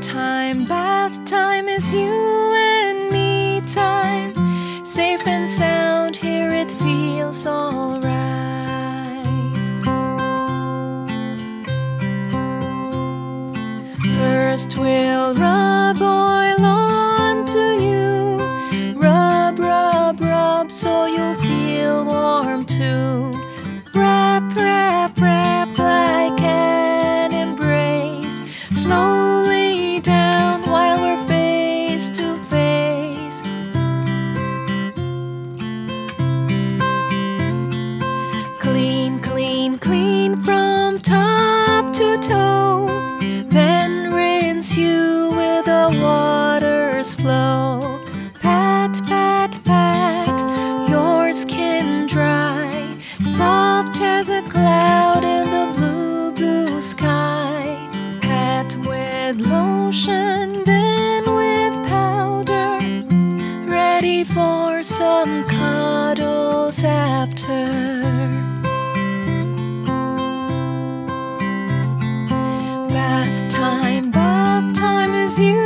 time, bath time is you and me time. Safe and sound, here it feels alright. First, we'll rub Clean, clean, clean from top to toe. Then rinse you with the water's flow. Pat, pat, pat, your skin dry. Soft as a cloud in the blue, blue sky. Pat with lotion, Ready for some cuddles after. Bath time, bath time is you